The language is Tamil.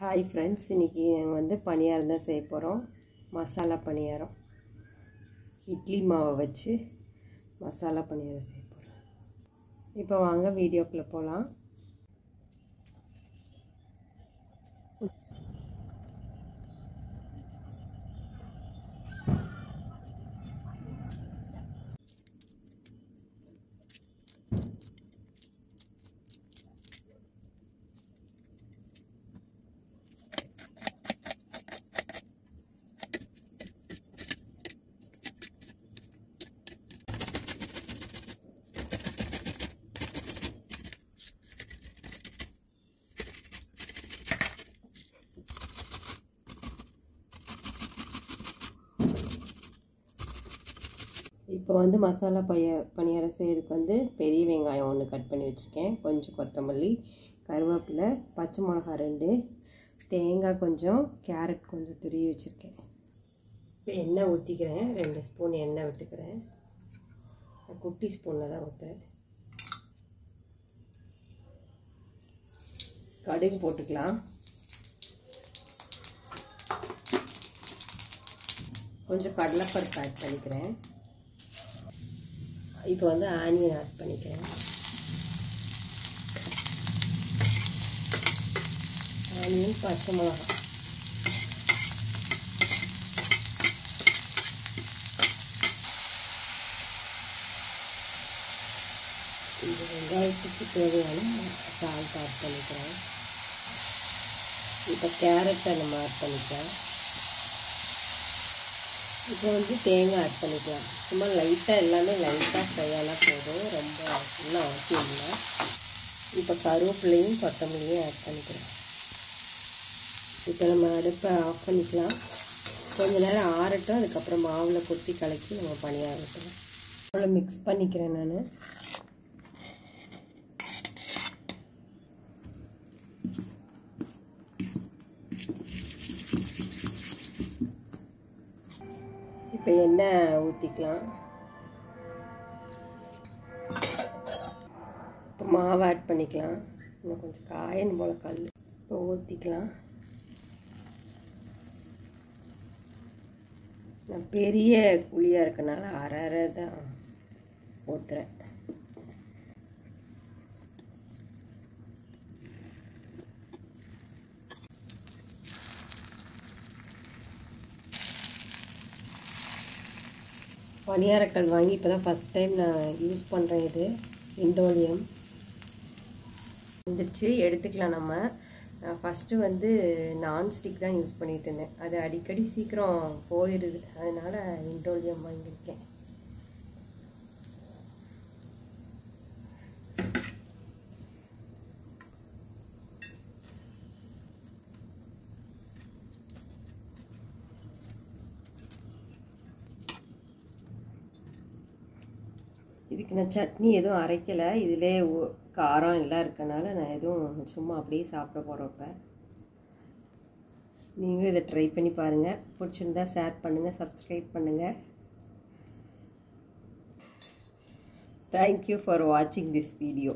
ஹாய் ஃப்ரெண்ட்ஸ் இன்றைக்கி நாங்கள் வந்து பணியாரம் தான் செய்ய போகிறோம் மசாலா பணியாரம். இட்லி மாவை வச்சு மசாலா பணியாரம் செய்ய போகிறோம் இப்போ வாங்க வீடியோக்குள்ளே போகலாம் இப்போ வந்து மசாலா பைய பணியாரம் செய்கிறதுக்கு வந்து பெரிய வெங்காயம் ஒன்று கட் பண்ணி வச்சுருக்கேன். கொஞ்சம் கொத்தமல்லி கருவேப்பிலை பச்சை மிளகா ரெண்டு தேங்காய் கொஞ்சம் கேரட் கொஞ்சம் துருவி வச்சுருக்கேன். இப்போ எண்ணெய் ஊற்றிக்கிறேன் ரெண்டு ஸ்பூன் எண்ணெய் விட்டுக்கிறேன். குட்டி ஸ்பூனில் தான் ஊற்றுறேன் கடுகு போட்டுக்கலாம். கொஞ்சம் கடலைப்பருப்பு ஆட் பண்ணிக்கிறேன். இப்போ வந்து ஆனியன் ஆட் பண்ணிக்கிறேன். ஆனியன் பச்சை மிளகா. இந்த வெங்காயத்துக்கு தேவையான சால்ட் ஆட் பண்ணிக்கிறேன். இப்போ கேரட்டை நம்ம ஆட் பண்ணிக்கிறேன் இப்போ வந்து தேங்காய் ஆட் பண்ணிக்கலாம். சும்மா லைட்டாக எல்லாமே லைட்டாக ஃப்ரை போதும். ரொம்ப இன்னும் அவசியம் இல்லை. இப்போ கருவேப்பிலையும் கொத்தமல்லியும் ஆட் பண்ணிக்கலாம். இப்போ நம்ம அடுப்பை ஆஃப் பண்ணிக்கலாம். கொஞ்ச நேரம் ஆறட்டும். அதுக்கப்புறம் மாவில் கொட்டி கலக்கி நம்ம பணியாரத்தில் அவ்வளோ மிக்ஸ் பண்ணிக்கிறேன் நான். இப்போ எண்ணெய் ஊற்றிக்கலாம் இப்போ மாவு ஆட் பண்ணிக்கலாம். இன்னும் கொஞ்சம் காயின் போல் கல். இப்போ ஊற்றிக்கலாம் நான் பெரிய குழியாக இருக்கனால அரை அரை தான் ஊற்றுறேன் பணியாரக்கல் வாங்கி இப்போ தான் ஃபஸ்ட் டைம் நான் யூஸ் பண்ணுறேன் இது இண்டோலியம் வந்துடுச்சு எடுத்துக்கலாம் நம்ம. நான் ஃபஸ்ட்டு வந்து நான்ஸ்டிக் தான் யூஸ் பண்ணிகிட்டு இருந்தேன். அது அடிக்கடி சீக்கிரம் போயிடுது அதனால் இண்டோலியம் வாங்கியிருக்கேன். இதுக்கு நான் சட்னி எதுவும் அரைக்கலை. இதிலே காரம் எல்லாம் இருக்கனால நான் எதுவும் சும்மா அப்படியே சாப்பிட போகிறப்ப நீங்களும் இதை ட்ரை பண்ணி பாருங்கள் பிடிச்சிருந்தா ஷேர் பண்ணுங்கள் சப்ஸ்கிரைப் பண்ணுங்கள் தேங்க்யூ ஃபார் வாட்சிங் திஸ் வீடியோ